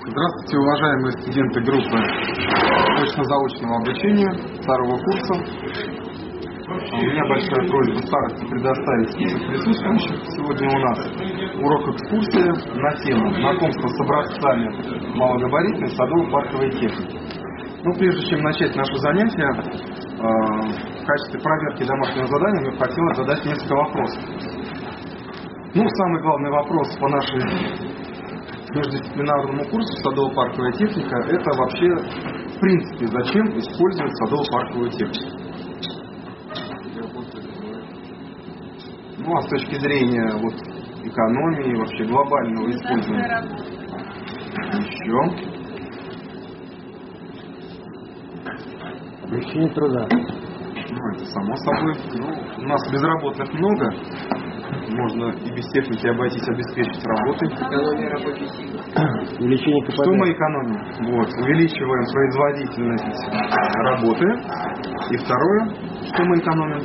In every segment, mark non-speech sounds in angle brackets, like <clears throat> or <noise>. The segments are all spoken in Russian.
Здравствуйте, уважаемые студенты группы очно-заочного обучения второго курса. У меня большая просьба старости предоставить список присутствующих сегодня у нас. Урок экскурсии на тему знакомства с образцами малогабаритной садово-парковой техники. Ну, прежде чем начать наше занятие, э, в качестве проверки домашнего задания мне хотелось задать несколько вопросов. Ну, самый главный вопрос по нашей междисциплинарному курсу садово-парковая техника – это вообще, в принципе, зачем использовать садово-парковую технику. Ну, а с точки зрения вот, экономии, вообще глобального использования. Еще. Облегчение труда. Ну, это само собой. Ну, у нас безработных много. Можно и без техники обойтись, обеспечить работой. <clears throat> Увеличение КПД. Что мы экономим? Вот, увеличиваем производительность работы. И второе, что мы экономим?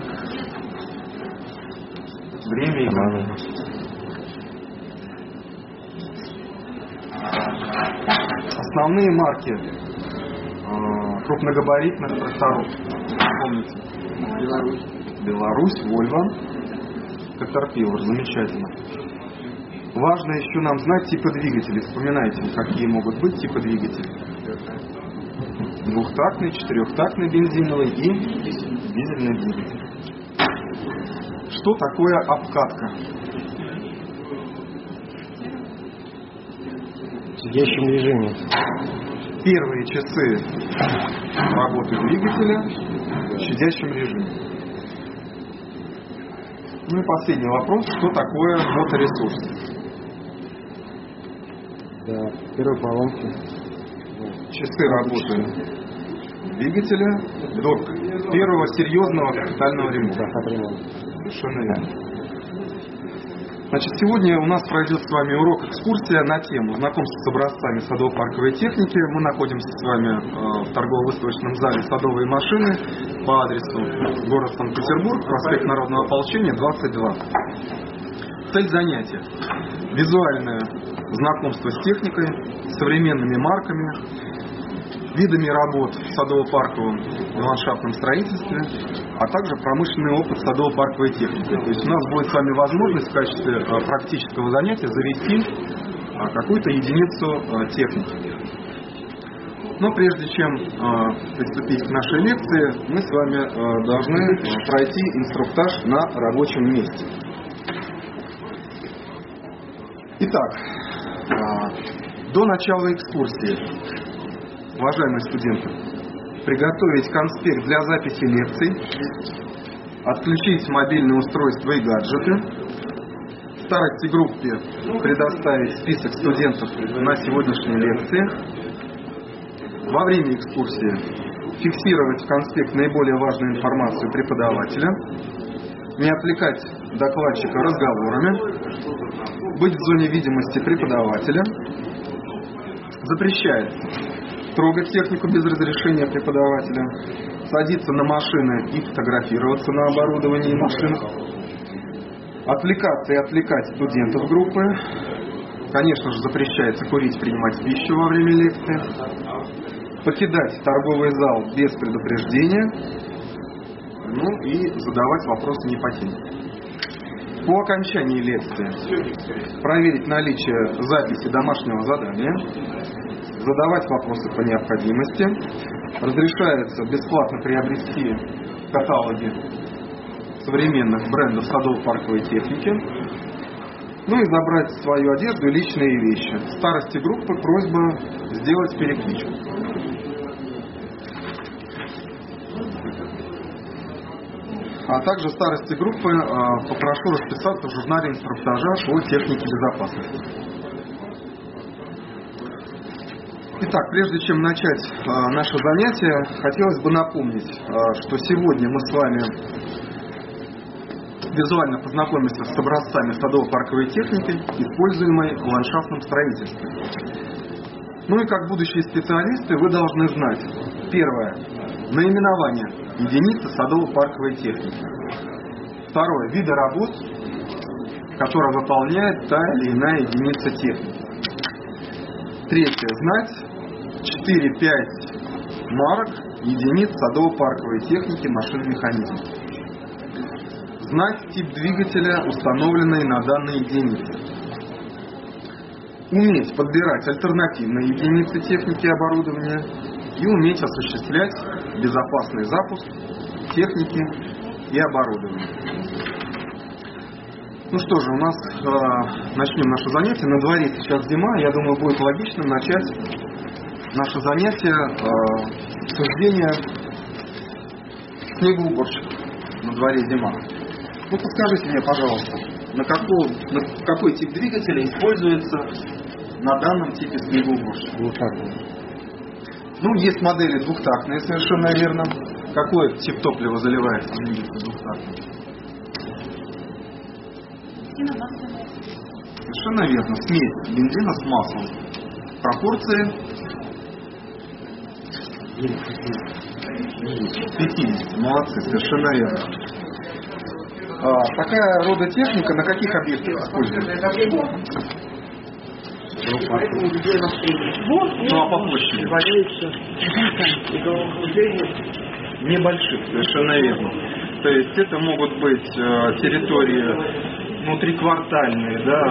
Время экономим. Основные марки э, крупногабаритных тракторов. Помните? Беларусь. Беларусь, Вольво, Caterpillar. Замечательно. Важно еще нам знать типы двигателей. Вспоминайте, какие могут быть типы двигателей. Двухтактный, четырехтактный бензиновый и дизельный двигатель. Что такое обкатка? В сидящем режиме. Первые часы работы двигателя в щадящем режиме. Ну и последний вопрос. Что такое моторесурс? До первой поломки. Часы работы двигателя до первого серьезного капитального ремонта. Да. Совершенно верно. Значит, сегодня у нас пройдет с вами урок экскурсия на тему знакомства с образцами садово-парковой техники. Мы находимся с вами э, в торгово-выставочном зале «Садовые машины» по адресу город Санкт-Петербург, проспект Народного ополчения, 22. Цель занятия – визуальное знакомство с техникой, современными марками, видами работ в садово-парковом и ландшафтном строительстве, а также промышленный опыт садово-парковой техники. То есть у нас будет с вами возможность в качестве а, практического занятия завести а, какую-то единицу а, техники. Но прежде чем а, приступить к нашей лекции, мы с вами должны пройти инструктаж на рабочем месте. Итак, до начала экскурсии уважаемые студенты, приготовить конспект для записи лекций, отключить мобильные устройства и гаджеты, старости группе предоставить список студентов на сегодняшней лекции, во время экскурсии фиксировать в конспект наиболее важную информацию преподавателя, не отвлекать докладчика разговорами, быть в зоне видимости преподавателя, запрещается трогать технику без разрешения преподавателя, садиться на машины и фотографироваться на оборудовании машин, отвлекаться и отвлекать студентов группы. Конечно же, запрещается курить, принимать пищу во время лекции, покидать торговый зал без предупреждения, ну и задавать вопросы не по теме. По окончании лекции проверить наличие записи домашнего задания, задавать вопросы по необходимости. Разрешается бесплатно приобрести каталоги современных брендов садово-парковой техники. Ну и забрать свою одежду и личные вещи. Старости группы просьба сделать перекличку. А также старости группы э, попрошу расписаться в журнале инструктажа по технике безопасности. Итак, прежде чем начать э, наше занятие, хотелось бы напомнить, э, что сегодня мы с вами визуально познакомимся с образцами садово-парковой техники, используемой в ландшафтном строительстве. Ну и как будущие специалисты вы должны знать, первое, наименование единицы садово-парковой техники. Второе, виды работ, которые выполняет та или иная единица техники. Третье. Знать 4-5 марок единиц садово-парковой техники машин механизмов. Знать тип двигателя, установленный на данной единице. Уметь подбирать альтернативные единицы техники и оборудования и уметь осуществлять безопасный запуск техники и оборудования. Ну что же, у нас э, начнем наше занятие. На дворе сейчас зима, я думаю, будет логично начать наше занятие э, суждения снегоуборщика. На дворе зима. Ну подскажите мне, пожалуйста, на, какой, на какой тип двигателя используется на данном типе снегоуборщика? Двухтактный. Ну, есть модели двухтактные, совершенно верно. Какой тип топлива заливается в двигатель двухтактный? Совершенно верно. Смесь бензина с маслом. Пропорции 50. Молодцы, совершенно верно. А, такая рода техника на каких объектах используется? Ну а по площади? Небольших, совершенно верно. То есть это могут быть э, территории внутриквартальные, да,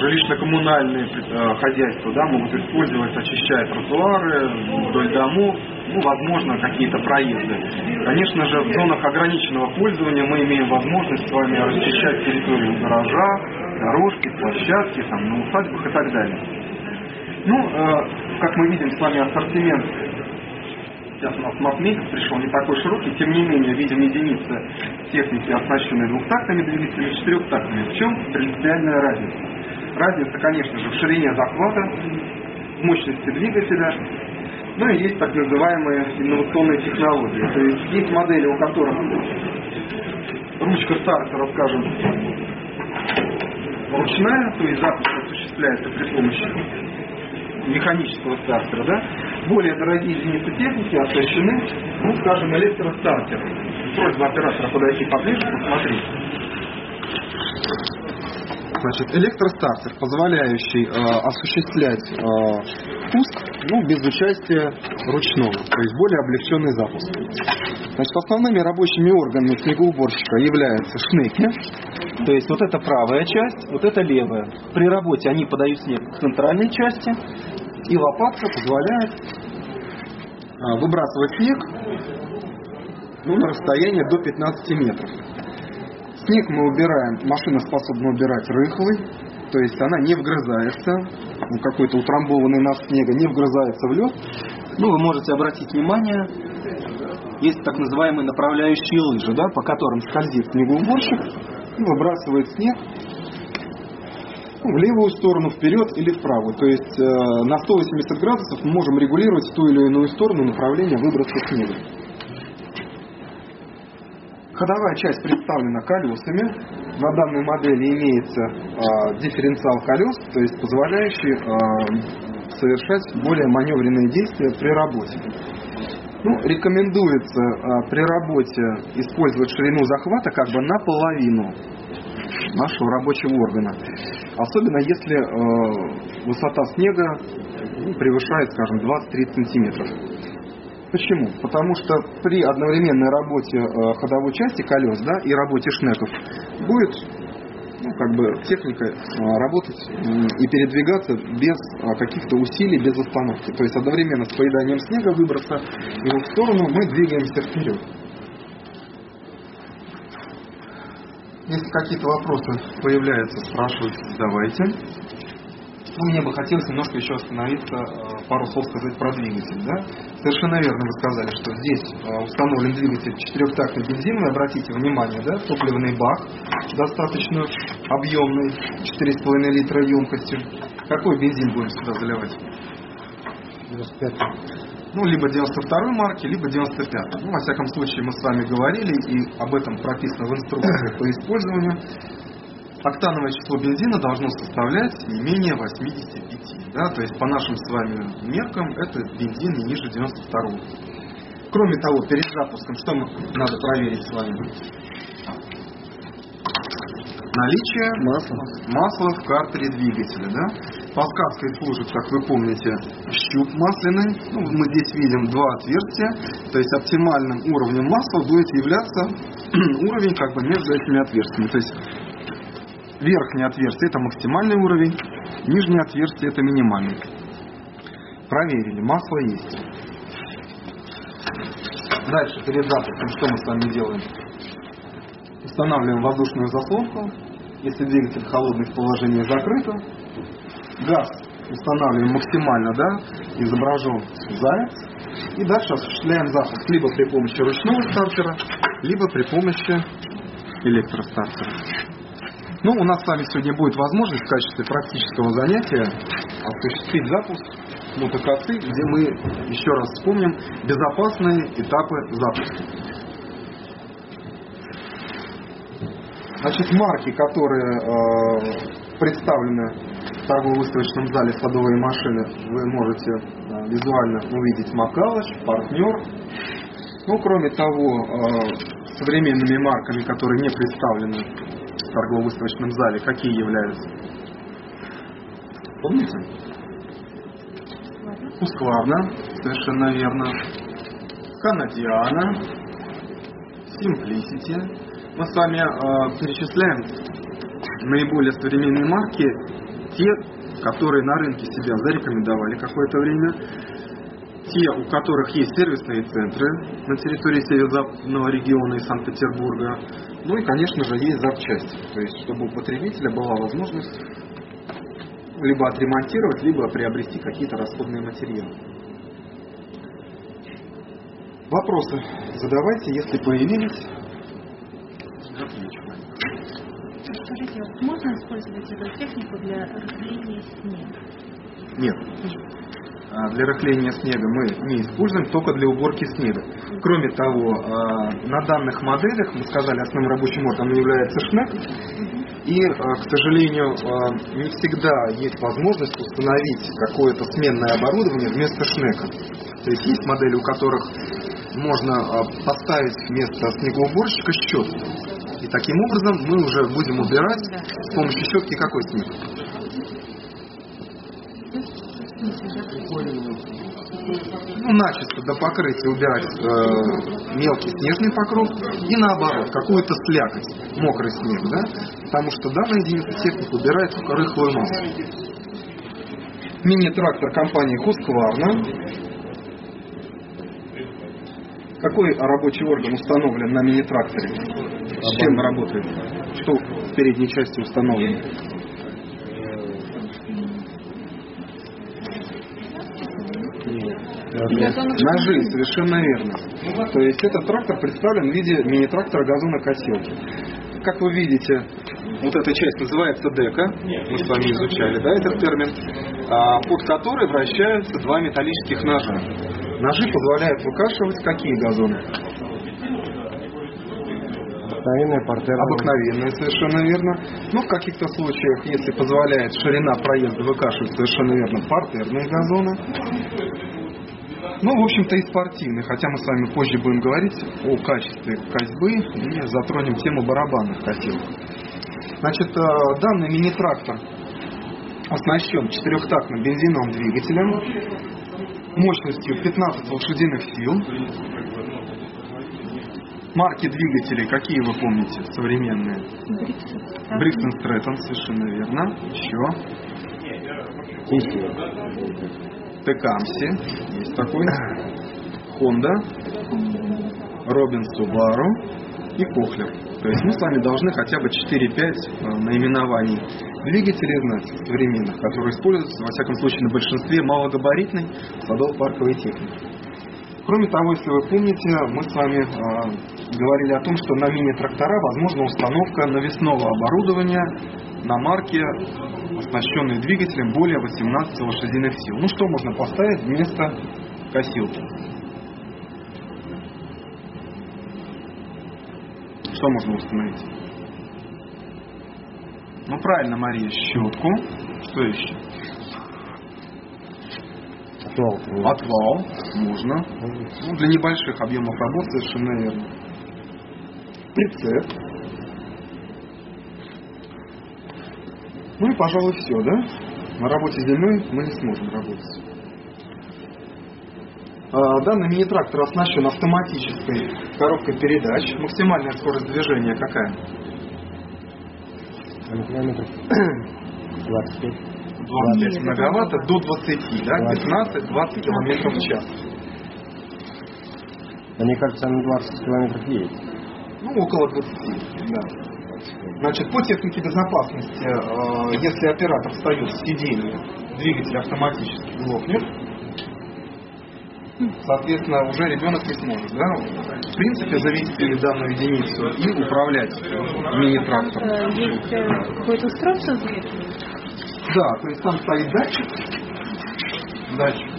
жилищно-коммунальные э, хозяйства, да, могут использовать, очищая тротуары вдоль домов, ну, возможно, какие-то проезды. Конечно же, в зонах ограниченного пользования мы имеем возможность с вами расчищать территорию гаража, дорожки, площадки, там, на усадьбах и так далее. Ну, э, как мы видим с вами ассортимент Сейчас у нас мат месяц пришел не такой широкий, тем не менее видим единицы техники, оснащенные двухтактными двигателями, четырехтактными. В чем принципиальная разница? Разница, конечно же, в ширине захвата, мощности двигателя, ну и есть так называемые инновационные технологии. То есть есть модели, у которых ручка стартера, скажем, ручная, то есть запуск осуществляется при помощи механического стартера, да, более дорогие единицы техники оснащены, ну, скажем, электростартером. Просьба оператора подойти поближе, посмотреть. Значит, электростартер, позволяющий э, осуществлять э, пуск ну, без участия ручного, то есть более облегченный запуск. Значит, основными рабочими органами снегоуборщика являются шнеки, то есть вот это правая часть, вот это левая. При работе они подают снег к центральной части, и лопатка позволяет а, выбрасывать снег ну, на расстояние до 15 метров. Снег мы убираем, машина способна убирать рыхлый, то есть она не вгрызается, какой-то утрамбованный наш снега не вгрызается в лед. Ну, вы можете обратить внимание, есть так называемые направляющие лыжи, да, по которым скользит снегоуборщик и выбрасывает снег в левую сторону, вперед или вправо. То есть э, на 180 градусов мы можем регулировать в ту или иную сторону направления выброса снега. Ходовая часть представлена колесами. На данной модели имеется э, дифференциал колес, то есть позволяющий э, совершать более маневренные действия при работе. Ну, рекомендуется э, при работе использовать ширину захвата как бы наполовину нашего рабочего органа. Особенно если э, высота снега ну, превышает, скажем, 20-30 сантиметров. Почему? Потому что при одновременной работе э, ходовой части колес да, и работе шнеков будет ну, как бы техника э, работать и передвигаться без э, каких-то усилий, без остановки. То есть одновременно с поеданием снега выброса его в сторону мы двигаемся вперед. Если какие-то вопросы появляются, спрашивайте, задавайте. Ну, мне бы хотелось немножко еще остановиться, э, пару слов сказать про двигатель. Да? Совершенно верно вы сказали, что здесь э, установлен двигатель четырехтактный бензиновый. Обратите внимание, да, топливный бак достаточно объемный, 4,5 литра емкостью. Какой бензин будем сюда заливать? 95 ну, либо 92 марки, либо 95. Ну, во всяком случае, мы с вами говорили, и об этом прописано в инструкции по использованию. Октановое число бензина должно составлять не менее 85. Да? То есть, по нашим с вами меркам, это бензин не ниже 92. Кроме того, перед запуском, что надо проверить с вами? Наличие масла, масла в картере двигателя. Да? Подсказкой служит, как вы помните, щуп масляный. Ну, мы здесь видим два отверстия. То есть оптимальным уровнем масла будет являться <clears throat> уровень как бы между этими отверстиями. То есть верхнее отверстие это максимальный уровень, нижнее отверстие это минимальный. Проверили, масло есть. Дальше перед запуском что мы с вами делаем? Устанавливаем воздушную заслонку. Если двигатель холодный в положении закрыто, газ устанавливаем максимально, да, изображен заяц. И дальше осуществляем запуск либо при помощи ручного стартера, либо при помощи электростартера. Ну, у нас с вами сегодня будет возможность в качестве практического занятия осуществить запуск мотокосы, где мы еще раз вспомним безопасные этапы запуска. Значит, марки, которые э, представлены в торгово-выставочном зале садовые машины, вы можете э, визуально увидеть Макалыч, партнер. Ну, кроме того, э, современными марками, которые не представлены в торгово-выставочном зале, какие являются? Помните? Husqvarna, совершенно верно. Канадиана, Simplicity. Мы с вами э, перечисляем наиболее современные марки, те, которые на рынке себя зарекомендовали какое-то время, те, у которых есть сервисные центры на территории северо-западного региона и Санкт-Петербурга, ну и, конечно же, есть запчасти, то есть, чтобы у потребителя была возможность либо отремонтировать, либо приобрести какие-то расходные материалы. Вопросы задавайте, если появились. Скажите, вот можно использовать эту технику для рыхления снега? Нет. А, Для рыхления снега мы не используем, только для уборки снега. Кроме того, а, на данных моделях, мы сказали, основным рабочим органом является шнек, и, а, к сожалению, а, не всегда есть возможность установить какое-то сменное оборудование вместо шнека. То есть есть модели, у которых можно а, поставить вместо снегоуборщика щетку. И таким образом мы уже будем убирать с помощью щетки какой снег? Ну, начисто до покрытия убирать э, мелкий снежный покров и наоборот, какую-то слякоть, мокрый снег, да? Потому что данная единица техники убирает рыхлую массу. Мини-трактор компании Husqvarna. Какой рабочий орган установлен на мини-тракторе? С чем работает? Что в передней части установлено? Ножи, совершенно верно. То есть этот трактор представлен в виде мини-трактора газонокосилки. Как вы видите, вот эта часть называется дека, мы с вами изучали, да, этот термин, а, под которой вращаются два металлических ножа. Ножи позволяют выкашивать какие газоны? Обыкновенная портерная. Обыкновенные, совершенно верно. Но в каких-то случаях, если позволяет ширина проезда выкашивать, совершенно верно, партерные газоны. Ну, в общем-то, и спортивные, хотя мы с вами позже будем говорить о качестве козьбы и затронем тему барабанных косилок. Значит, э, данный мини-трактор оснащен четырехтактным бензиновым двигателем мощностью 15 лошадиных сил. Марки двигателей, какие вы помните, современные? Брикстон Стрэттон, совершенно верно. Еще. Текамси, есть такой. Honda, Робин Subaru и Кохлер. То есть мы с вами должны хотя бы 4-5 наименований двигателей знать современных, которые используются, во всяком случае, на большинстве малогабаритной садово-парковой техники. Кроме того, если вы помните, мы с вами э, говорили о том, что на мини-трактора возможна установка навесного оборудования на марке, оснащенной двигателем более 18 лошадиных сил. Ну что можно поставить вместо косилки? Что можно установить? Ну правильно, Мария, щетку. Что еще? Отвал. Отвал. Можно. Ну, для небольших объемов работ совершенно верно. Прицеп. Ну и, пожалуй, все, да? На работе зимы мы не сможем работать. А, Данный мини-трактор оснащен автоматической коробкой передач. Максимальная скорость движения какая? Километров 25. 25 Нет, многовато это до 20, да? 15-20 километров в час. Да мне кажется, на 20 километров едет. Ну, около 20, да. Значит, по технике безопасности, э, если оператор встает с сиденья, двигатель автоматически глохнет, соответственно, уже ребенок не сможет, да, в принципе, завести данную единицу и управлять мини-трактором. Э, Есть э, какое-то устройство? Да, то есть там стоит датчик, датчик,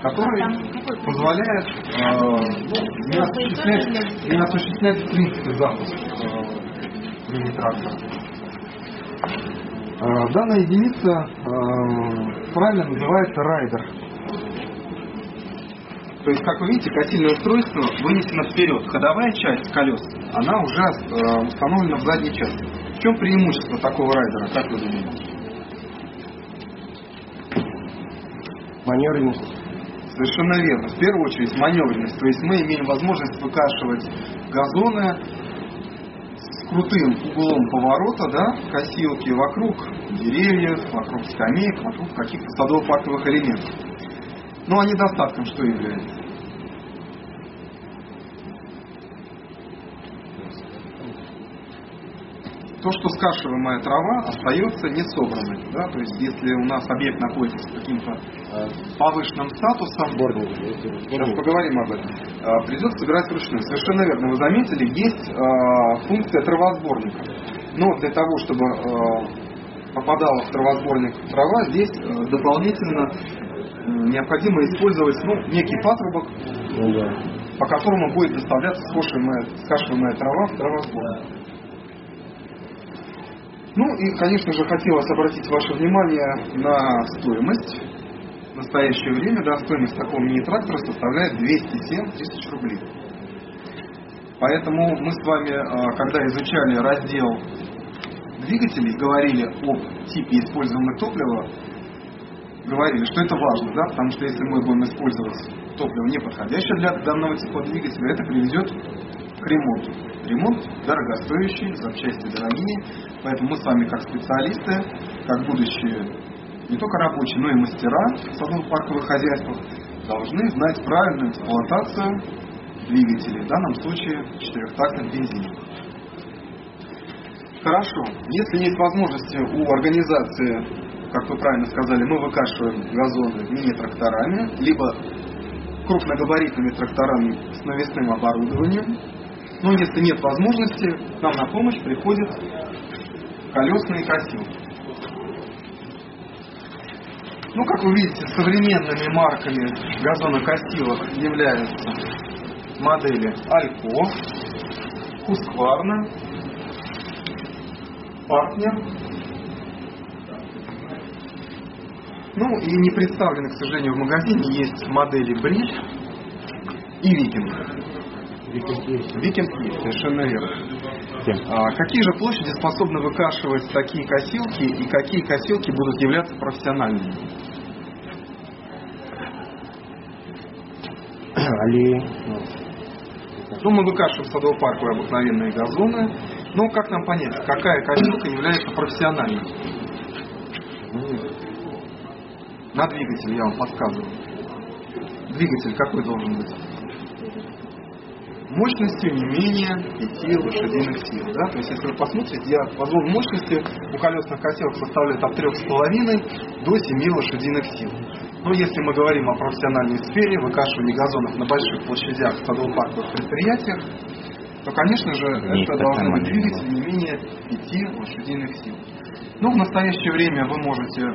который А позволяет э, не, осуществлять, не осуществлять в принципе запуск мини-трактора. Э, данная единица э, правильно называется райдер. То есть, как вы видите, катильное устройство вынесено вперед. Ходовая часть колес, она уже э, установлена в задней части. В чем преимущество такого райдера, как вы думаете? Маневренность. Совершенно верно. В первую очередь маневренность. То есть мы имеем возможность выкашивать газоны крутым углом поворота, да, косилки вокруг деревьев, вокруг скамеек, вокруг каких-то садово-парковых элементов. Ну а недостатком что является? То, что скашиваемая трава остается не собранной. Да? То есть, если у нас объект находится с каким-то э, повышенным статусом, Сборник. сейчас поговорим об этом, э, придется собирать вручную. Совершенно верно, вы заметили, есть э, функция травосборника. Но для того, чтобы попадала в травосборник трава, здесь дополнительно необходимо использовать ну, некий патрубок, Ну да. по которому будет доставляться скашиваемая трава в травосборник. Ну и, конечно же, хотелось обратить ваше внимание на стоимость. В настоящее время да, стоимость такого мини-трактора составляет 207 тысяч рублей. Поэтому мы с вами, э, когда изучали раздел двигателей, говорили об типе используемого топлива, говорили, что это важно, да, потому что если мы будем использовать топливо, не подходящее для данного типа двигателя, это приведет к ремонту. Ремонт дорогостоящий, запчасти дорогие, поэтому мы с вами как специалисты, как будущие не только рабочие, но и мастера садово-парковых хозяйствах, должны знать правильную эксплуатацию двигателей, в данном случае четырехтактных бензинов. Хорошо. Если есть возможности у организации, как вы правильно сказали, мы выкашиваем газоны мини-тракторами, либо крупногабаритными тракторами с навесным оборудованием. Но если нет возможности, нам на помощь приходят колесные косилки. Ну, как вы видите, современными марками газонокосилок являются модели Алько, Husqvarna, Партнер. Ну и не представлены, к сожалению, в магазине есть модели Бридж и Викинг. Викинг есть, совершенно верно. А какие же площади способны выкашивать такие косилки и какие косилки будут являться профессиональными? <clears throat> Аллеи. Ну, мы выкашиваем садово-парковые обыкновенные газоны. Но как нам понять, какая косилка является профессиональной? На двигатель я вам подсказываю. Двигатель какой должен быть? Мощностью не менее 5 лошадиных сил. Да? То есть, если вы посмотрите, диапазон мощности у колесных косилок составляет от 3,5 до 7 лошадиных сил. Но если мы говорим о профессиональной сфере, выкашивании газонов на больших площадях садово-парковых предприятиях, то, конечно же, Есть это должны быть двигатели не менее 5 лошадиных сил. Ну, в настоящее время вы можете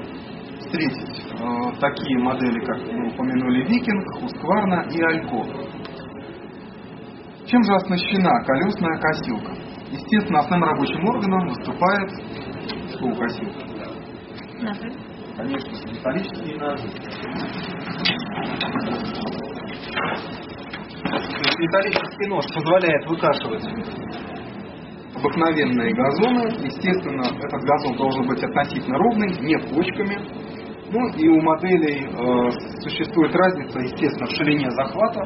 встретить э, такие модели, как мы упомянули, Викинг, Husqvarna и Алько. Чем же оснащена колесная косилка? Естественно, основным рабочим органом выступает что у косилки? Ножи. Конечно, металлические ножи. Металлический нож позволяет выкашивать обыкновенные газоны. Естественно, этот газон должен быть относительно ровный, не почками. Ну и у моделей э, существует разница, естественно, в ширине захвата.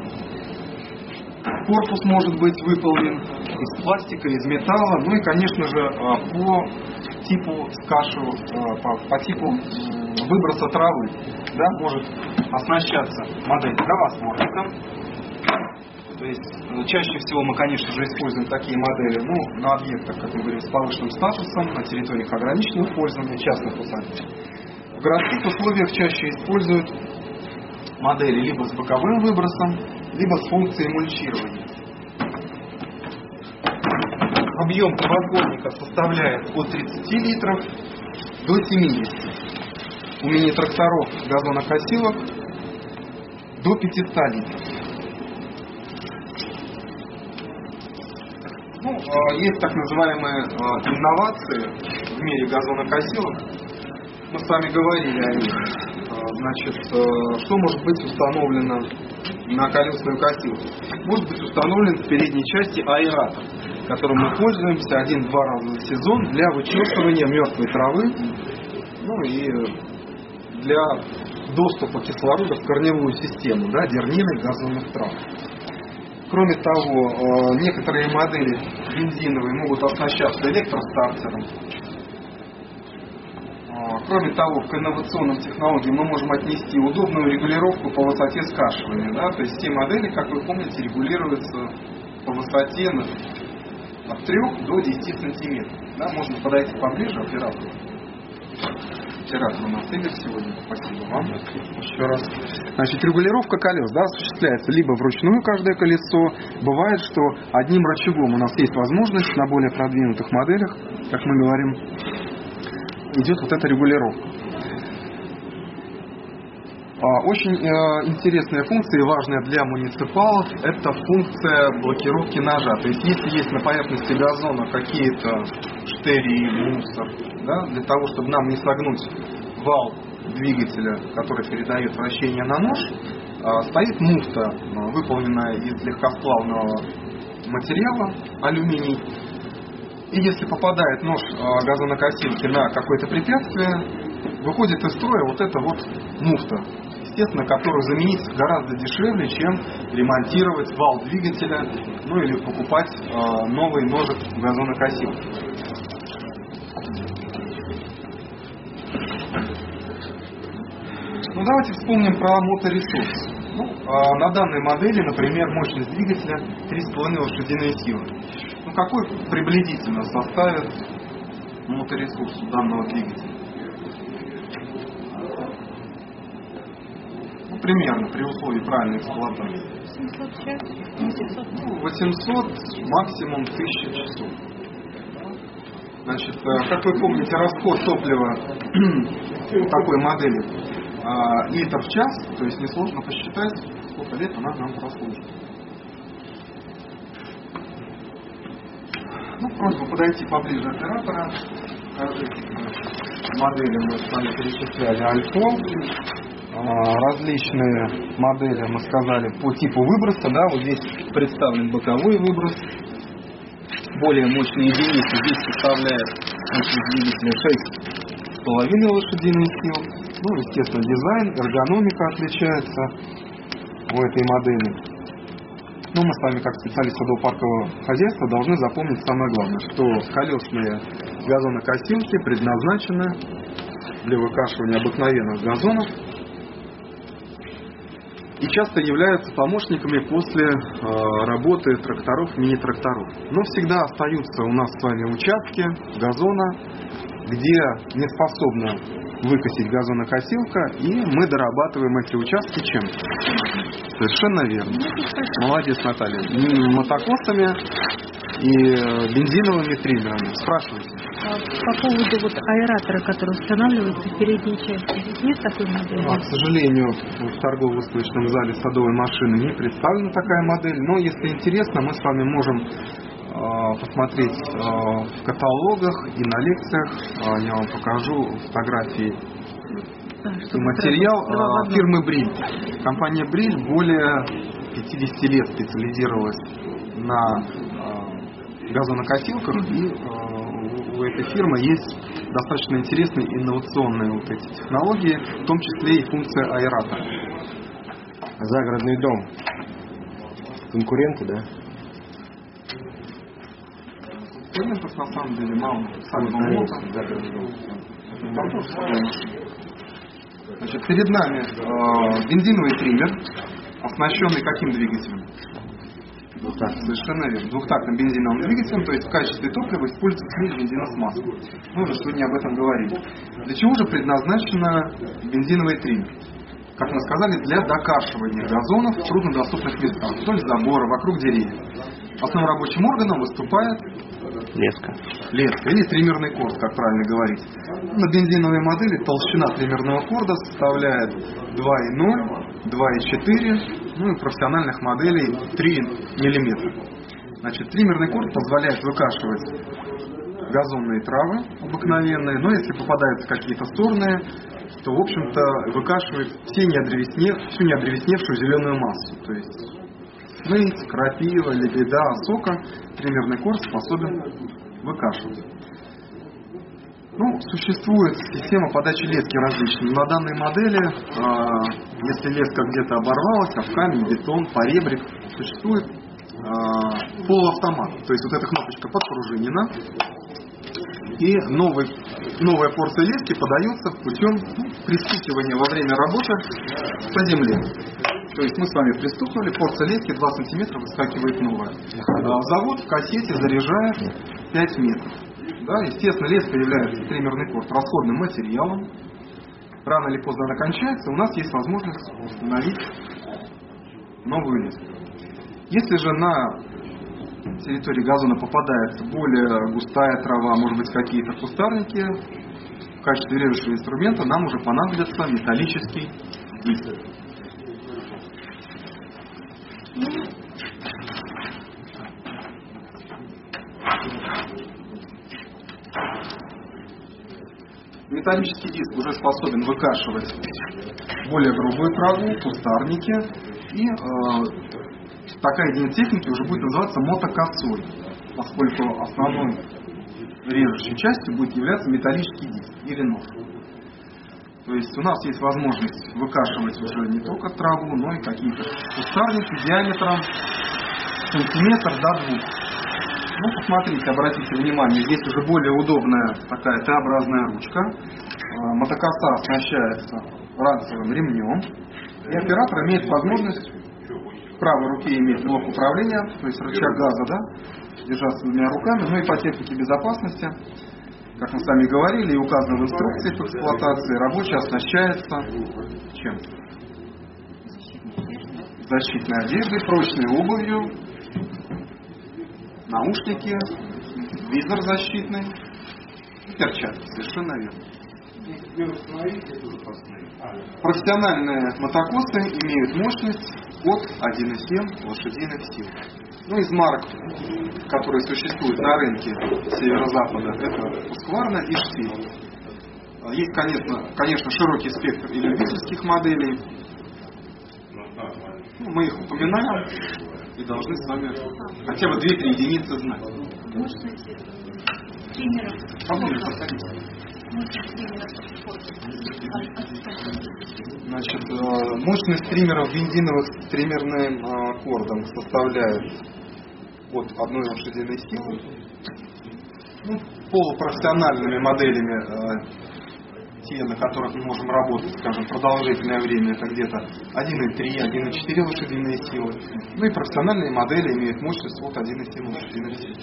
Корпус может быть выполнен из пластика, из металла, ну и, конечно же, э, по типу скашу, э, по, по типу выброса травы, да, может оснащаться модель травосборником. То есть э, чаще всего мы, конечно же, используем такие модели ну, на объектах, как мы говорим, с повышенным статусом, на территориях ограниченного пользования, частных усадеб. В городских условиях чаще используют модели либо с боковым выбросом, либо с функцией мульчирования. Объем подборника составляет от 30 литров до 70. У мини-тракторов газонокосилок до 500 литров. Ну, а, есть так называемые а, инновации в мире газонокосилок. Мы с вами говорили о них. А, значит, что может быть установлено на колесную косилку? Может быть установлен в передней части аэратор, которым мы пользуемся один-два раза в сезон для вычесывания мертвой травы, ну и для доступа кислорода в корневую систему, да, дернины газовых трав. Кроме того, некоторые модели бензиновые могут оснащаться электростартером. Кроме того, к инновационным технологиям мы можем отнести удобную регулировку по высоте скашивания. Да? То есть те модели, как вы помните, регулируются по высоте от 3 до 10 сантиметров. Да? Можно подойти поближе оператору. Оператор у нас Игорь сегодня. Спасибо вам еще раз. Значит, регулировка колес да, осуществляется либо вручную каждое колесо. Бывает, что одним рычагом у нас есть возможность на более продвинутых моделях, как мы говорим, идет вот эта регулировка. Очень э, интересная функция и важная для муниципалов – это функция блокировки ножа. То есть, если есть на поверхности газона какие-то штыри, мусор, да, для того, чтобы нам не согнуть вал двигателя, который передает вращение на нож, э, стоит муфта, выполненная из легкосплавного материала, алюминий. И если попадает нож газонокосилки на какое-то препятствие, выходит из строя вот эта вот муфта, естественно, которую заменить гораздо дешевле, чем ремонтировать вал двигателя, ну или покупать э, новый ножик газонокосилки. Ну давайте вспомним про моторесурс. Ну, э, на данной модели, например, мощность двигателя 3,5 лошадиные силы. Ну какой приблизительно составит моторесурс данного двигателя? примерно при условии правильной эксплуатации. 700 час, 800. Ну, 800, максимум 1000 часов. Значит, как вы помните, расход топлива такой модели литр в час, то есть несложно посчитать, сколько лет она нам прослужит. Ну, просьба подойти поближе оператора. Скажите, модели мы с вами перечисляли Альфо, различные модели, мы сказали, по типу выброса, да, вот здесь представлен боковой выброс, более мощные единицы здесь составляет мощность двигателя 6,5 лошадиных сил, ну, естественно, дизайн, эргономика отличается у этой модели. Но мы с вами, как специалист садово-паркового хозяйства, должны запомнить самое главное, что колесные газонокосилки предназначены для выкашивания обыкновенных газонов и часто являются помощниками после э, работы тракторов, мини-тракторов. Но всегда остаются у нас с вами участки газона, где не способна выкосить газонокосилка, и мы дорабатываем эти участки чем? Совершенно верно. Молодец, Наталья. Мотокосами и э, бензиновыми триммерами. Спрашивайте. А по поводу вот аэратора, который устанавливается в передней части, нет такой модели? А, к сожалению, в торгово-выставочном зале садовой машины не представлена такая модель, но если интересно, мы с вами можем посмотреть э, в каталогах и на лекциях. Э, я вам покажу фотографии Да, и чтобы материал э, одном. фирмы Бриль. Компания Бриль более 50 лет специализировалась на э, газонокосилках и э, у этой фирмы есть достаточно интересные инновационные вот эти технологии, в том числе и функция аэратора. Загородный дом. Конкуренты, да? Клиентов на самом деле мало. Сами Там тоже. Значит, перед нами э, бензиновый триммер, оснащенный каким двигателем? Двухтактный. Совершенно верно. Двухтактным бензиновым двигателем, то есть в качестве топлива используется смесь бензина с маслом. Мы уже сегодня об этом говорили. Для чего же предназначена бензиновый триммер? Как мы сказали, для докашивания газонов в труднодоступных местах, вдоль забора, вокруг деревьев. Основным рабочим органом выступает Леска. леска или триммерный корд, как правильно говорить. На бензиновой модели толщина триммерного корда составляет 2,0, 2,4, ну и профессиональных моделей 3 мм. Значит, триммерный корд позволяет выкашивать газонные травы обыкновенные, но если попадаются какие-то сорные, то, в общем-то, выкашивает все неодревесне, всю неодревесневшую зеленую массу. То есть смыть, крапива, лебеда, сока триммерный корд способен выкашивать. Ну, существует система подачи лески различная. На данной модели, э, если леска где-то оборвалась, а в камень, бетон, поребрик, существует э, полуавтомат. То есть вот эта кнопочка подпружинена, и новый, новая порция лески подается путем ну, пристукивания во время работы по земле. То есть мы с вами пристукнули, порция лески 2 сантиметра выскакивает новая. А завод в кассете заряжает 5 метров. Да, естественно, леска является триммерный корт расходным материалом. Рано или поздно она кончается, у нас есть возможность установить новую леску. Если же на территории газона попадается более густая трава, может быть какие-то кустарники, в качестве режущего инструмента нам уже понадобится металлический диск. Металлический диск уже способен выкашивать более грубую траву, кустарники и э, такая единица техники уже будет называться мотокосой, поскольку основной режущей частью будет являться металлический диск или нож. То есть у нас есть возможность выкашивать уже не только траву, но и какие-то кустарники диаметром сантиметр до двух. Ну, посмотрите, обратите внимание, здесь уже более удобная такая Т-образная ручка. А, Мотокоса оснащается ранцевым ремнем. И оператор имеет возможность в правой руке иметь блок управления, то есть рычаг газа, да, держаться двумя руками, ну и по технике безопасности, как мы с вами говорили и указано в инструкции по эксплуатации, рабочий оснащается чем? Защитной одеждой, прочной обувью, наушники, визор защитный и перчатки. Совершенно верно. Профессиональные мотокосы имеют мощность от 1,7 лошадиных сил. Ну, из марок, которые существуют на рынке северо-запада, это Husqvarna и Штиль. Есть, конечно, конечно, широкий спектр и любительских моделей. Ну, мы их упоминаем и должны с вами хотя бы 2-3 единицы знать. Мощность тренеров. Значит, э, мощность стримеров бензиновых с триммерным э, кордом составляет от одной лошадиной силы. Ну, полупрофессиональными моделями, э, те, на которых мы можем работать, скажем, продолжительное время, это где-то 1,3, 1,4 лошадиные силы. Ну и профессиональные модели имеют мощность от 1,7 лошадиных сил.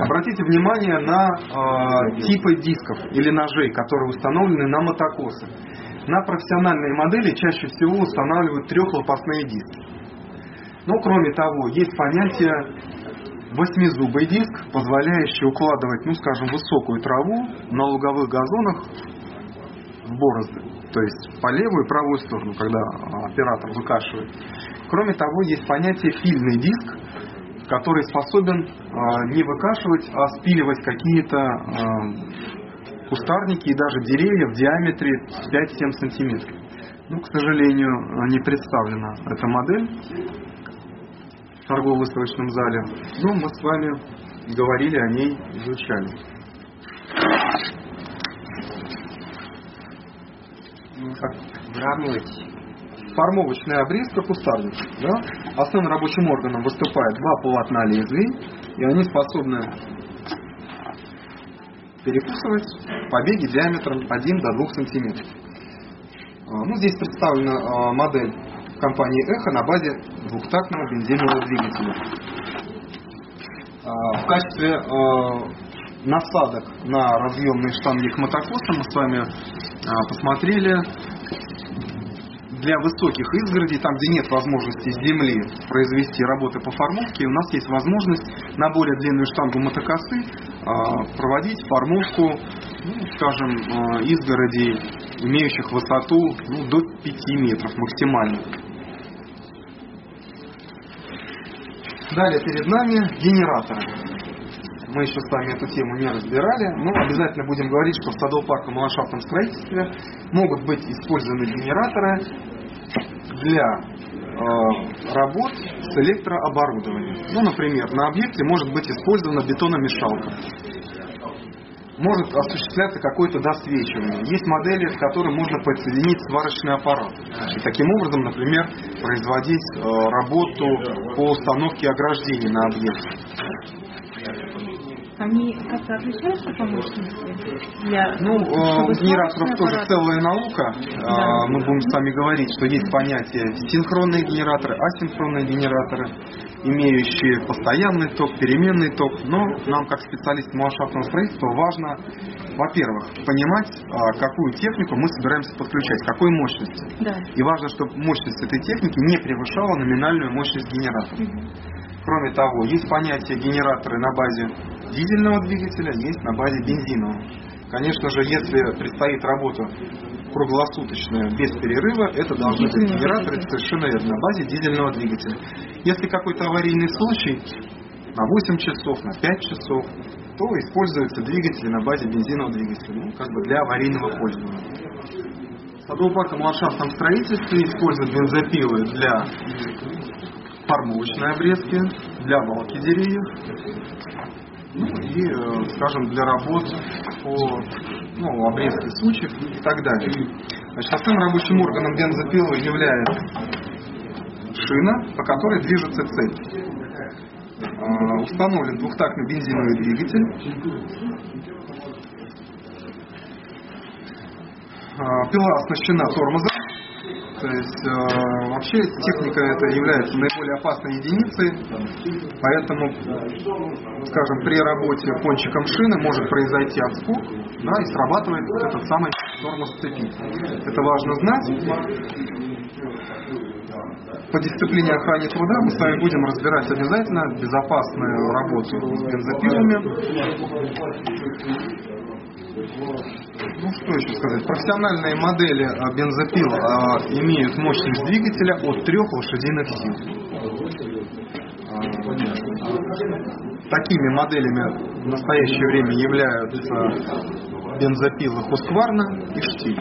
Обратите внимание на э, типы дисков или ножей, которые установлены на мотокосы. На профессиональные модели чаще всего устанавливают трехлопастные диски. Но кроме того, есть понятие восьмизубый диск, позволяющий укладывать, ну скажем, высокую траву на луговых газонах в борозды. То есть по левую и правую сторону, когда а, оператор выкашивает. Кроме того, есть понятие фильный диск, который способен а, не выкашивать, а спиливать какие-то а, кустарники и даже деревья в диаметре 5-7 сантиметров. Ну, к сожалению, не представлена эта модель в торгово-выставочном зале. Но мы с вами говорили о ней, изучали. Как выравнивать Формовочная обрезка кустарник. Да? Основным рабочим органом выступает два полотна лезвий, и они способны перекусывать побеги диаметром 1 до 2 сантиметров. А, Ну, здесь представлена а, модель компании Эхо на базе двухтактного бензинового двигателя. А, В качестве насадок на разъемные штанги к мотокоссам мы с вами посмотрели для высоких изгородей, там, где нет возможности земли произвести работы по формовке, у нас есть возможность на более длинную штангу мотокосы а, проводить формовку, ну, скажем, а, изгородей, имеющих высоту ну, до 5 метров максимально. Далее перед нами генераторы. Мы еще с вами эту тему не разбирали, но обязательно будем говорить, что в садово-парковом ландшафтном строительстве могут быть использованы генераторы для э, работ с электрооборудованием. Ну, например, на объекте может быть использована бетономешалка. Может осуществляться какое-то досвечивание. Есть модели, в которые можно подсоединить сварочный аппарат. И таким образом, например, производить э, работу по установке ограждений на объекте. Они как-то отличаются по мощности? Для, Ну, э, генераторов сварочный тоже аппарат- целая наука. Да. А, Мы будем с вами говорить, что есть понятия синхронные генераторы, асинхронные генераторы, имеющие постоянный ток, переменный ток. Но нам, как специалистам ландшафтного строительства, важно, во-первых, понимать, а, какую технику мы собираемся подключать, какой мощности. Да. И важно, чтобы мощность этой техники не превышала номинальную мощность генератора. Кроме того, есть понятие генераторы на базе дизельного двигателя, есть на базе бензинового. Конечно же, если предстоит работа круглосуточная, без перерыва, это должны быть генераторы, совершенно верно, на базе дизельного двигателя. Если какой-то аварийный случай, на 8 часов, на 5 часов, то используются двигатели на базе бензинового двигателя, ну, как бы для аварийного пользования. В садово-парковом ландшафтном строительстве используют бензопилы для формовочной обрезки, для балки деревьев, ну и, э, скажем, для работ по ну, обрезке сучьев и так далее. Значит, основным рабочим органом бензопилы является шина, по которой движется цепь. А, Установлен двухтактный бензиновый двигатель. А, Пила оснащена тормозом. То есть э, вообще техника это является наиболее опасной единицей, поэтому, скажем, при работе кончиком шины может произойти отскок, да, и срабатывает вот этот самый тормоз цепи. Это важно знать. По дисциплине охраны труда мы с вами будем разбирать обязательно безопасную работу с бензопилами. Ну что еще сказать? Профессиональные модели а, бензопил а, имеют мощность двигателя от 3 лошадиных сил. А, Такими моделями в настоящее время являются бензопилы Husqvarna и Штиль.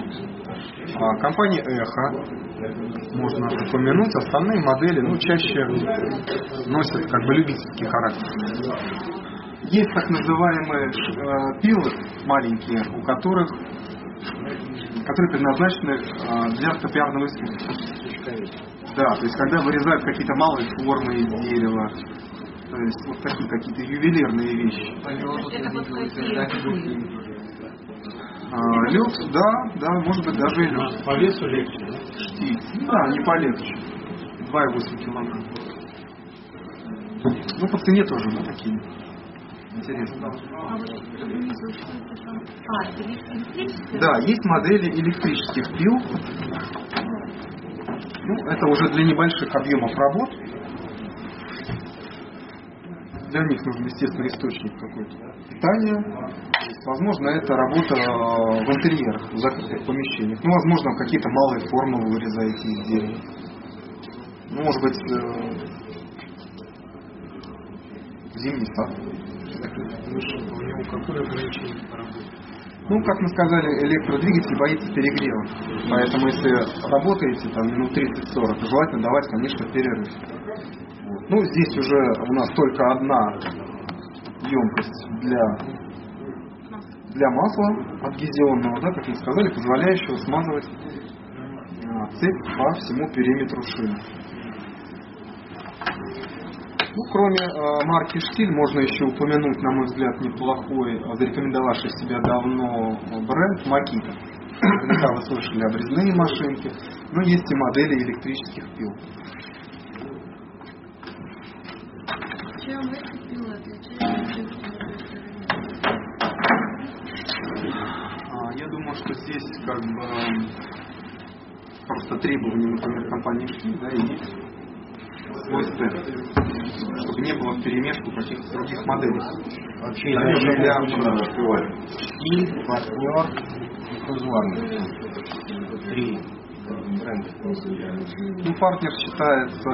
А, Компания Эхо, можно упомянуть, остальные модели ну, чаще носят как бы любительский характер. Есть так называемые э, пилы маленькие, у которых которые предназначены э, для стопиарного искусства. Да, то есть когда вырезают какие-то малые формы из дерева, то есть вот такие какие-то ювелирные вещи. А, лед, да, да, может быть даже и лед. По весу легче, да? Штиль. Да, не полегче. 2,8 килограмм. Ну, по цене тоже, да, такие. Интересно. А вот? А? Да, есть модели электрических пил. Ну, это уже для небольших объемов работ. Для них нужен, естественно, источник какой-то питания. Возможно, это работа э, в интерьерах, в закрытых помещениях. Ну, возможно, какие-то малые формы вы вырезаете из дерева. Ну, может быть, э, зимний сад. Него какое ограничение по работе? Ну, как мы сказали, электродвигатель боится перегрева. Поэтому, если работаете там минут 30-40, то желательно давать, конечно, перерыв. Ну, здесь уже у нас только одна емкость для для масла адгезионного, да, как мы сказали, позволяющего смазывать а, цепь по всему периметру шины. Ну, кроме э, марки Штиль, можно еще упомянуть, на мой взгляд, неплохой, э, зарекомендовавший себя давно бренд Макита. Наверняка вы слышали обрезные машинки, но есть и модели электрических пил. Чем эти пилы отличаются А, Я думаю, что здесь как бы м, просто требования, например, компании Штиль, да, иметь свой стенд, чтобы не было вперемешку каких-то других моделей. Вообще, Наверное, для надо открывать. И партнер, и Хузуан. Три бренда. Ну, партнер считается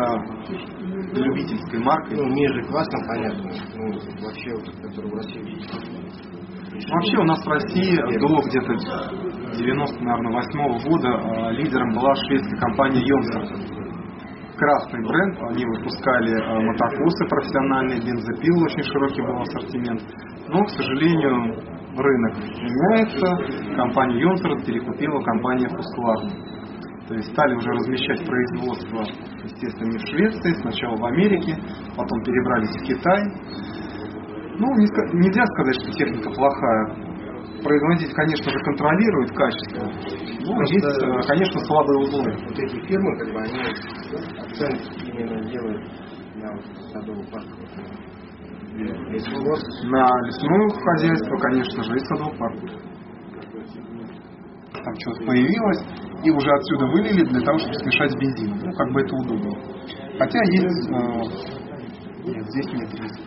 любительской маркой. Ну, мир же классно, понятно. Ну, вообще, вот, который в России. Вообще у нас в России до где-то 90, наверное, восьмого года э, лидером была шведская компания Йонсон. Красный бренд, они выпускали э, мотокосы профессиональные, бензопилы, очень широкий был ассортимент. Но, к сожалению, рынок меняется, компания Йонсон перекупила компания Husqvarna. То есть стали уже размещать производство, естественно, не в Швеции, сначала в Америке, потом перебрались в Китай. Ну, нельзя сказать, что техника плохая. Производитель, конечно же, контролирует качество. Но Просто- есть, э, конечно, слабые узлы. Вот эти фирмы, как бы, они акцент именно делают на вот садовую парк. На лесное хозяйство, конечно же, и садовый парк. Там что-то появилось, и уже отсюда вылили для того, чтобы смешать с бензином. Ну, как бы это удобно. Хотя есть... э, нет, здесь нет риска.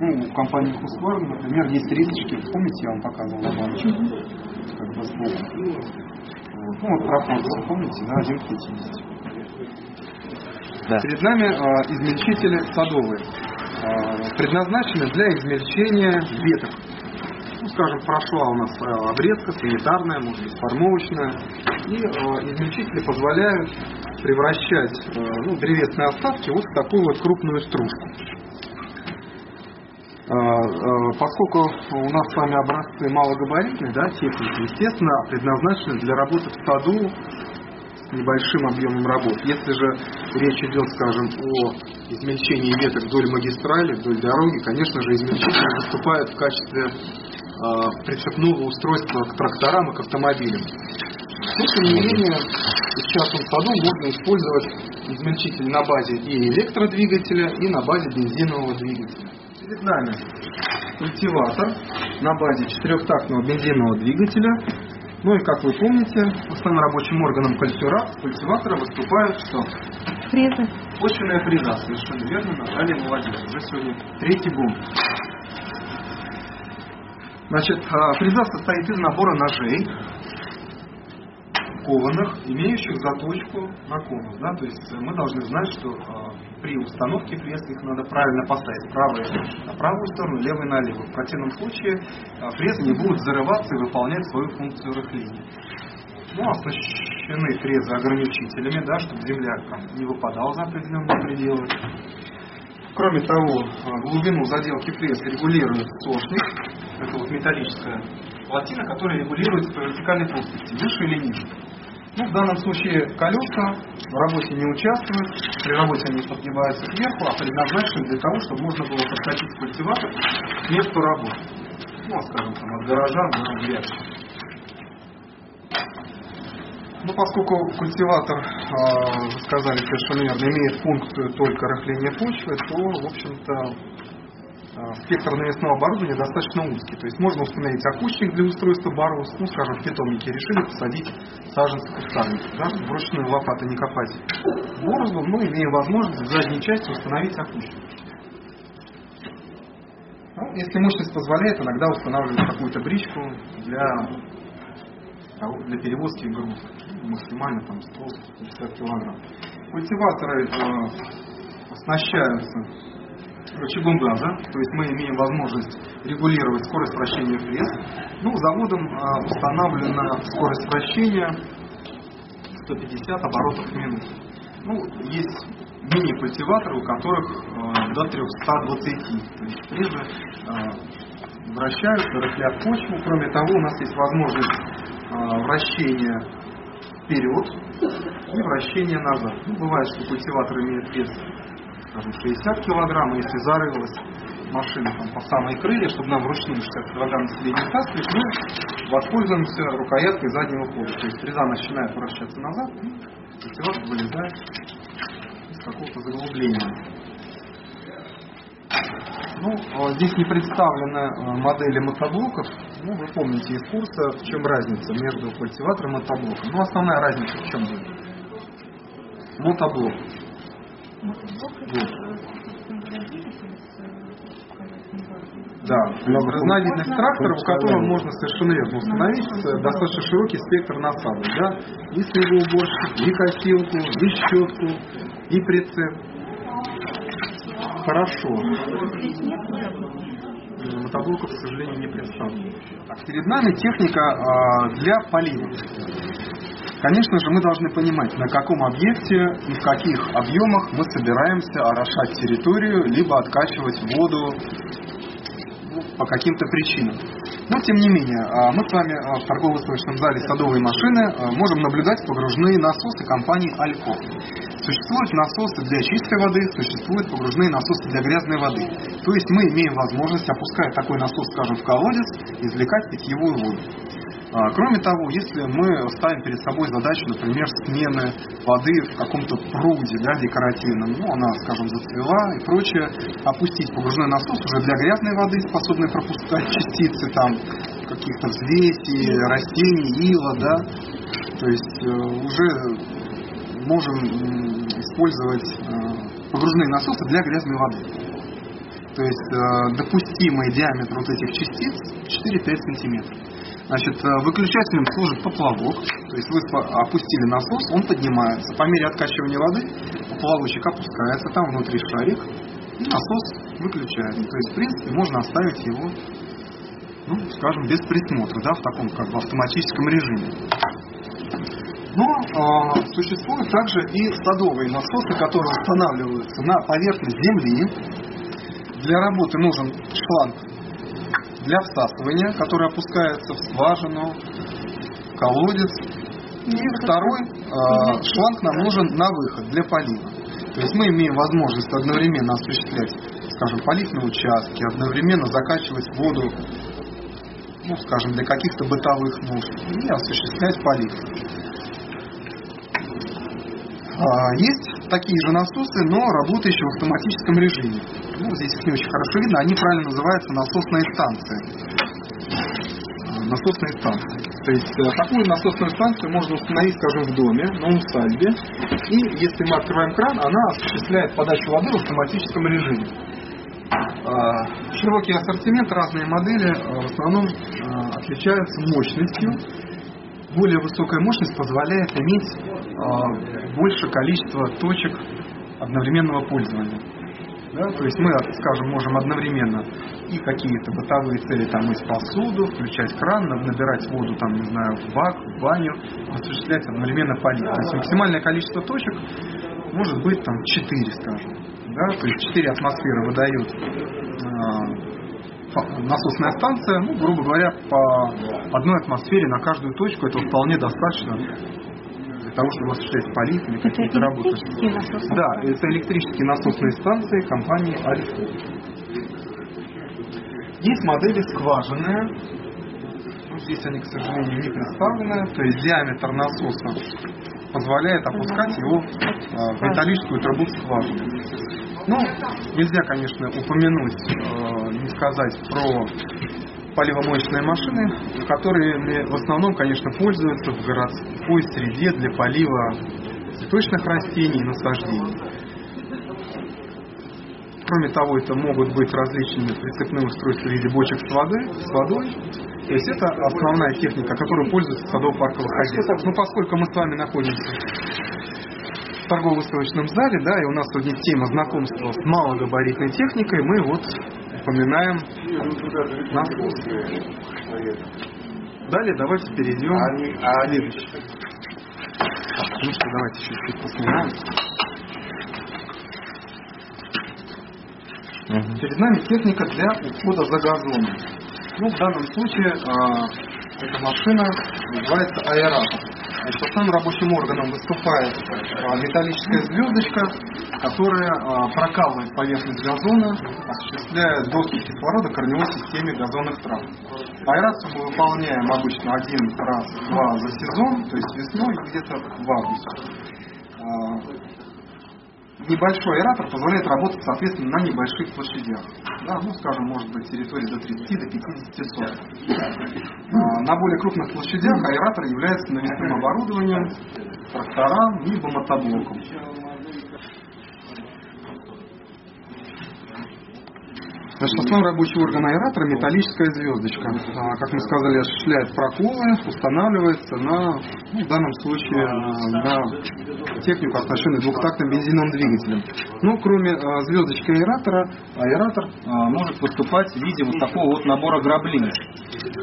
Ну, у компании Husqvarna, например, есть рисочки. Помните, я вам показывал на баночке? Как бы сбоку. Вот. Ну, вот пропорции, помните, да, 1 к 50. Да. Перед нами э, измельчители садовые. Э, предназначены для измельчения веток. Ну, скажем, прошла у нас э, обрезка санитарная, может быть, формовочная. И э, измельчители позволяют превращать э, ну, древесные остатки вот в такую вот крупную стружку. Э, э, Поскольку у нас с вами образцы малогабаритные, да, техники, естественно, предназначены для работы в саду с небольшим объемом работ. Если же речь идет, скажем, о измельчении веток вдоль магистрали, вдоль дороги, конечно же, измельчители выступают в качестве э, прицепного устройства к тракторам и к автомобилям. Но, тем не менее, в саду можно использовать измельчитель на базе и электродвигателя, и на базе бензинового двигателя. Перед нами культиватор на базе четырехтактного бензинового двигателя. Ну и, как вы помните, основным рабочим органом культиватора, выступает что? Фреза. Почвенная фреза, совершенно верно, Наталья молодец. Уже сегодня третий бум. Значит, а, фреза состоит из набора ножей, кованых, имеющих заточку на конус. Да? То есть мы должны знать, что а, при установке фрез их надо правильно поставить. Правый на правую сторону, левый на левую. В противном случае а, фрезы не будут зарываться и выполнять свою функцию рыхления. Ну, оснащены фрезы ограничителями, да, чтобы земля там, не выпадала за определенные пределы. Кроме того, а, глубину заделки фрез регулирует сошник. Это вот металлическая плотина, которая регулируется по вертикальной плоскости, выше или ниже. Ну, в данном случае колеса в работе не участвуют, при работе они подгибаются кверху, а предназначены для того, чтобы можно было подкатить культиватор к месту работы. Ну, скажем, там, от гаража на грядку. Ну, поскольку культиватор, э, сказали совершенно верно, имеет функцию только рыхления почвы, то, в общем-то, спектр навесного оборудования достаточно узкий. То есть можно установить окучник для устройства бороз, ну, скажем, в питомнике решили посадить саженцы кустарников, да, чтобы вручную лопатой не копать борозду, но имея возможность в задней части установить окучник. Ну, если мощность позволяет, иногда устанавливать какую-то бричку для, для перевозки груза. Максимально там 100-150 килограмм. Культиваторы э, оснащаются рычагом газа, то есть мы имеем возможность регулировать скорость вращения фрез. Ну, заводом э, установлена скорость вращения 150 оборотов в минуту. Ну, есть мини-культиваторы, у которых э, до 320. То есть фрезы э, вращаются, рыхлят почву. Кроме того, у нас есть возможность вращения вперед и вращения назад. Ну, бывает, что культиватор имеет вес, скажем, 60 килограмм, если зарылась машина там, по самой крыле, чтобы нам вручную 60 килограмм средний таскать, мы воспользуемся рукояткой заднего хода. То есть фреза начинает вращаться назад, и культиватор вылезает из какого-то заглубления. Ну, а здесь не представлены а, модели мотоблоков. Ну, вы помните из курса, в чем разница между культиватором и мотоблоком. Ну, основная разница в чем будет? Мотоблок. Да, Много разновидность трактора, в котором можно совершенно верно установить э, достаточно широкий спектр насадок. Да? И снегоуборщик, и косилку, и щетку, и прицеп. Хорошо. Мотоблоков, к сожалению, не представлено. Так, перед нами техника а, для полива. Конечно же, мы должны понимать, на каком объекте и в каких объемах мы собираемся орошать территорию, либо откачивать воду ну, по каким-то причинам. Но, тем не менее, а, мы с вами а, в торгово-выставочном зале «Садовые машины» а, можем наблюдать погружные насосы компании «Алько». Существуют насосы для чистой воды, существуют погружные насосы для грязной воды. То есть мы имеем возможность, опуская такой насос, скажем, в колодец, извлекать питьевую воду. А, Кроме того, если мы ставим перед собой задачу, например, смены воды в каком-то пруде да, декоративном, ну, она, скажем, зацвела и прочее, опустить погружной насос уже для грязной воды, способной пропускать <laughs> частицы там каких-то взвесей, растений, ила, да, то есть э, уже можем использовать э, погружные насосы для грязной воды. То есть э, допустимый диаметр вот этих частиц 4-5 сантиметров. Значит, э, выключателем служит поплавок. То есть вы опустили насос, он поднимается. По мере откачивания воды поплавочек опускается, там внутри шарик, и насос выключается. То есть, в принципе, можно оставить его, ну, скажем, без присмотра, да, в таком как бы автоматическом режиме. Но э, существуют также и садовые насосы, которые устанавливаются на поверхность земли. Для работы нужен шланг для всасывания, который опускается в скважину, колодец. И второй э, шланг нам нужен на выход для полива. То есть мы имеем возможность одновременно осуществлять, скажем, полив на участке, одновременно закачивать воду, ну, скажем, для каких-то бытовых нужд и осуществлять полив. А, Есть такие же насосы, но работающие в автоматическом режиме. Ну, здесь их не очень хорошо видно, они правильно называются насосные станции. А, Насосные станции. То есть э, такую насосную станцию можно установить, скажем, в доме, на усадьбе. И если мы открываем кран, она осуществляет подачу воды в автоматическом режиме. А, Широкий ассортимент, разные модели, в основном отличаются мощностью. Более высокая мощность позволяет иметь больше количества точек одновременного пользования. Да, то есть мы, скажем, можем одновременно и какие-то бытовые цели, там, мыть посуду, включать кран, набирать воду, там, не знаю, в бак, в баню, осуществлять одновременно полив. То есть максимальное количество точек может быть там 4, скажем. Да? То есть 4 атмосферы выдает а, насосная станция, ну, грубо говоря, по одной атмосфере на каждую точку, это вполне достаточно для того, чтобы осуществлять полив или какие-то работы. Да, это электрические насосные станции компании Альфа. Есть модели скважинные. Ну, здесь они, к сожалению, не представлены. То есть диаметр насоса позволяет опускать его а, в металлическую трубу скважины. Ну, нельзя, конечно, упомянуть, э, не сказать про поливомоечные машины, которые в основном, конечно, пользуются в городской среде для полива цветочных растений и насаждений. Кроме того, это могут быть различные прицепные устройства в виде бочек с водой, с водой. То есть это основная техника, которой пользуются садово-парковые хозяйства. Ну, поскольку мы с вами находимся в торгово-выставочном зале, да, и у нас сегодня тема знакомства с малогабаритной техникой, мы вот вспоминаем. На Далее давайте перейдем к следующему. Ну что, давайте еще чуть поснимаем. Угу. Перед нами техника для ухода за газоном. Ну, в данном случае э, эта машина называется аэратор. То есть, по рабочим органом выступает э, металлическая звездочка, которая а, прокалывает поверхность газона, осуществляя доступ кислорода к корневой системе газонных трав. Аэрацию мы выполняем обычно один раз, два за сезон, то есть весной и где-то в августе. А, Небольшой аэратор позволяет работать, соответственно, на небольших площадях. Да, ну, скажем, может быть, территории до 30 до 50 соток. А, На более крупных площадях аэратор является навесным оборудованием, тракторам, либо мотоблоком. Значит, основной рабочий орган аэратора – металлическая звездочка. А, Как мы сказали, осуществляет проколы, устанавливается на, ну, в данном случае, а, на технику, оснащенную двухтактным бензиновым двигателем. Ну, кроме а, звездочки аэратора, аэратор а, может выступать в виде вот такого вот набора граблей,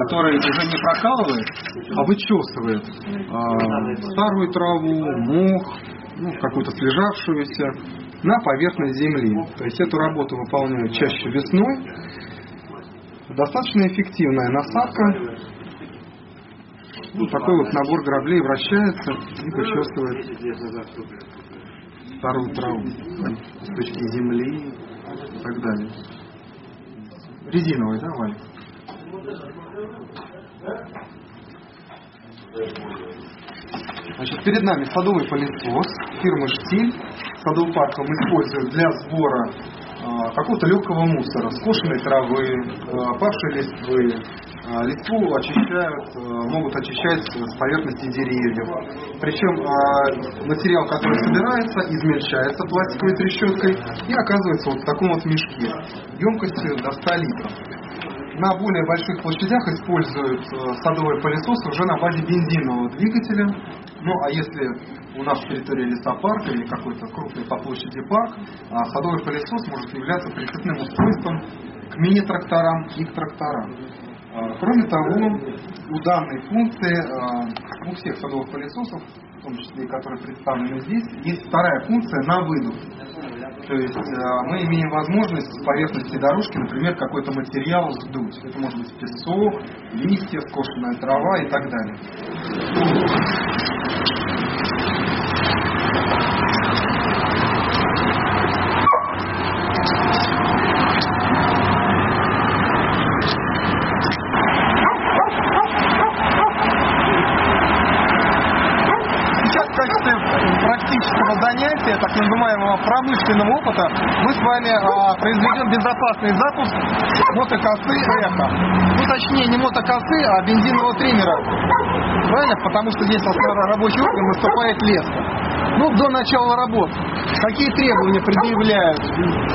который уже не прокалывает, а вычесывает а, старую траву, мох, ну, какую-то слежавшуюся на поверхность земли. То есть эту работу выполняют чаще весной. Достаточно эффективная насадка. Ну, такой вот набор граблей вращается и вычесывает старую траву, кусочки земли и так далее. Резиновый, да, Валя? Значит, перед нами садовый пылесос фирмы «Штиль». Садово-парковым используют для сбора а, какого-то легкого мусора, скошенной травы, а, павшей листвы. А, Листву очищают, могут очищать с поверхности деревьев. Причем материал, который собирается, измельчается пластиковой трещоткой и оказывается вот в таком вот мешке емкостью до 100 литров. На более больших площадях используют э, садовые пылесосы уже на базе бензинового двигателя. Ну а если у нас территория лесопарка или какой-то крупный по площади парк, а садовый пылесос может являться прицепным устройством к мини-тракторам и к тракторам. А, Кроме того, у данной функции, а, у всех садовых пылесосов, в том числе и которые представлены здесь, есть вторая функция на выдув. То есть а, мы имеем возможность с поверхности дорожки, например, какой-то материал сдуть. Это может быть песок, листья, скошенная трава и так далее. Сейчас в качестве практического занятия, так называемого промышленного опыта, мы с вами а, произведем безопасный запуск мотокосы эхо. Ну, точнее, не мотокосы, а бензинового триммера. Правильно? Потому что здесь основной рабочий орган выступает леска. Ну, до начала работ. Какие требования предъявляют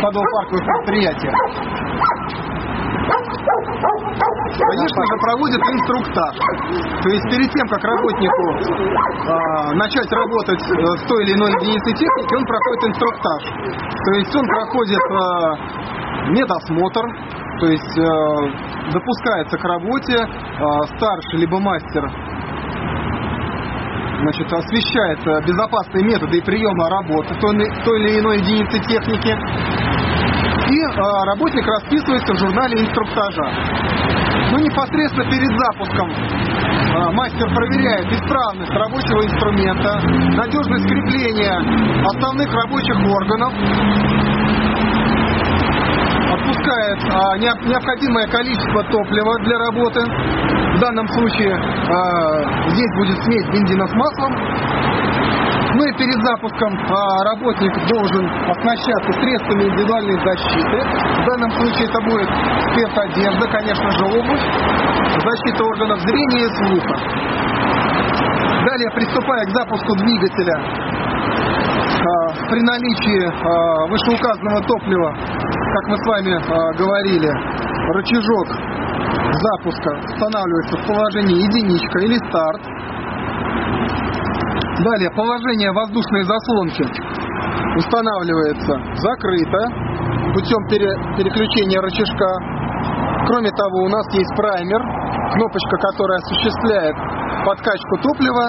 садово-парковых предприятиях? Конечно же, проводят инструктаж. То есть перед тем, как работнику а, начать работать э, с той или иной единицей техники, он проходит инструктаж. То есть он проходит а, медосмотр, то есть э, допускается к работе а, старший либо мастер значит, освещает э, безопасные методы и приема работы той, той или иной единицы техники. И э, работник расписывается в журнале инструктажа. Ну, непосредственно перед запуском э, мастер проверяет исправность рабочего инструмента, надежность крепления основных рабочих органов, отпускает а, необ- необходимое количество топлива для работы. В данном случае а, здесь будет смесь бензина с маслом. Ну и перед запуском а, работник должен оснащаться средствами индивидуальной защиты. В данном случае это будет спецодежда, конечно же обувь, защита органов зрения и слуха. Далее, приступая к запуску двигателя, а, при наличии а, вышеуказанного топлива, как мы с вами говорили, рычажок запуска устанавливается в положении единичка или старт. Далее, положение воздушной заслонки устанавливается закрыто путем пере- переключения рычажка. Кроме того, у нас есть праймер, кнопочка, которая осуществляет подкачку топлива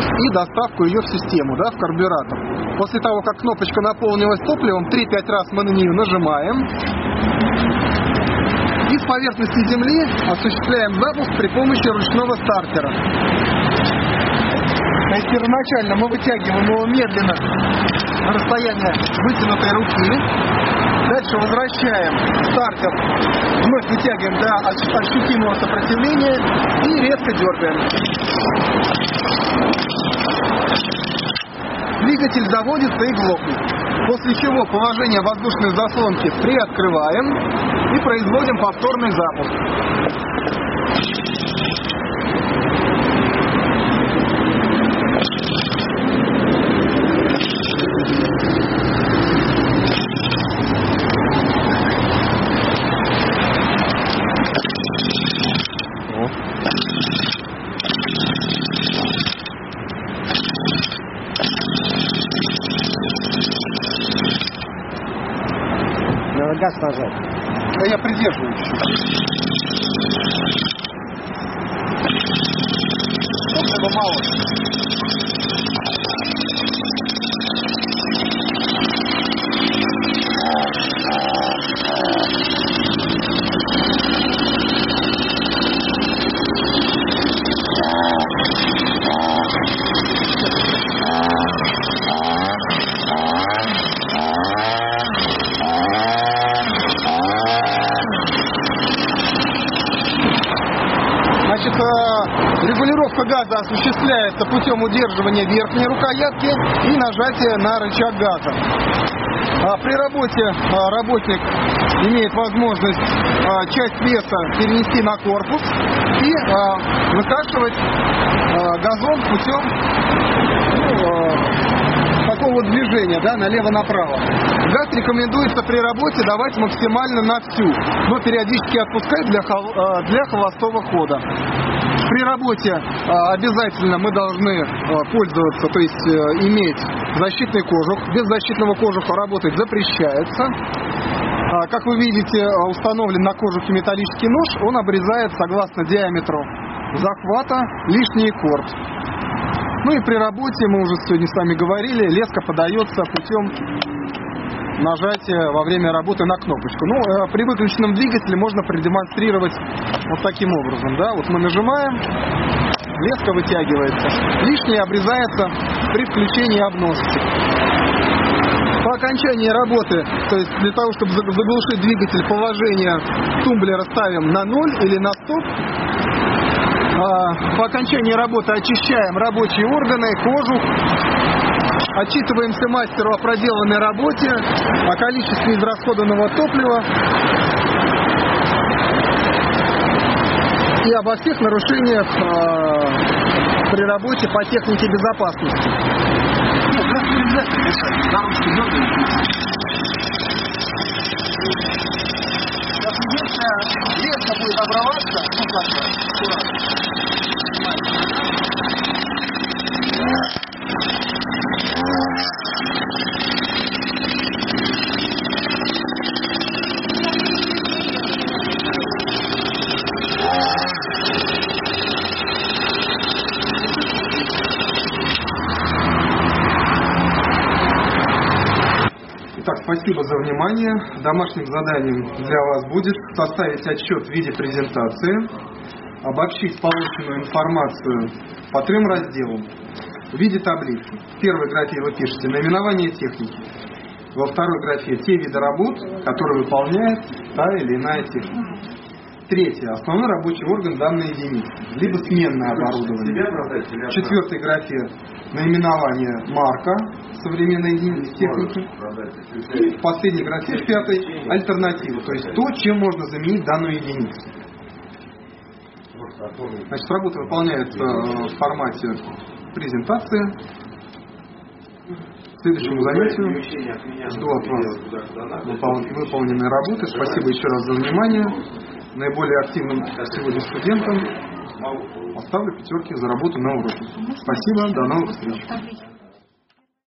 и доставку ее в систему, да, в карбюратор. После того, как кнопочка наполнилась топливом, 3-5 раз мы на нее нажимаем. И с поверхности земли осуществляем запуск при помощи ручного стартера. То есть первоначально мы вытягиваем его медленно на расстояние вытянутой руки. Дальше возвращаем стартер, вновь вытягиваем до ощутимого сопротивления и резко дергаем. Двигатель заводится и глохнет. После чего положение воздушной заслонки приоткрываем и производим повторный запуск. Надо газ нажать. Да я придерживаю чуть-чуть. Топлива мало. Значит, э, регулировка газа осуществляется путем удерживания верхней рукоятки и нажатия на рычаг газа. А При работе а, работник имеет возможность а, часть веса перенести на корпус и выкашивать газон путем ну, такого движения, да, налево-направо. Газ рекомендуется при работе давать максимально на всю, но периодически отпускать для, для холостого хода. При работе обязательно мы должны а, пользоваться, то есть э, иметь защитный кожух. Без защитного кожуха работать запрещается. А, Как вы видите, а, установлен на кожухе металлический нож, он обрезает согласно диаметру захвата лишний корд. Ну и при работе, мы уже сегодня с вами говорили, леска подается путем нажатия во время работы на кнопочку. Ну, э, при выключенном двигателе можно продемонстрировать вот таким образом, да, вот мы нажимаем, леска вытягивается, лишнее обрезается при включении обножки. По окончании работы, то есть для того, чтобы за- заглушить двигатель, положение тумблера ставим на 0 или на стоп. А, По окончании работы очищаем рабочие органы, кожух, Отчитываемся мастеру о проделанной работе, о количестве израсходованного топлива и обо всех нарушениях э, при работе по технике безопасности. Сейчас единственное, леска будет обрываться, ну как бы, аккуратно. Итак, спасибо за внимание. Домашним заданием для вас будет составить отчет в виде презентации, обобщить полученную информацию по трем разделам в виде таблицы. В первой графе вы пишете наименование техники. Во второй графе те виды работ, которые выполняет та или иная техника. Третье. Основной рабочий орган данной единицы, либо сменное оборудование. В четвертой графе наименование марка современной единицы техники. Графе, в пятой, альтернатива, то есть то, чем можно заменить данную единицу. Значит, работа выполняется э, в формате презентации. К следующему занятию жду от вас выпол- выполненной работы. Спасибо еще раз за внимание. Наиболее активным сегодня студентам оставлю пятерки за работу на уроке. Спасибо, до новых встреч.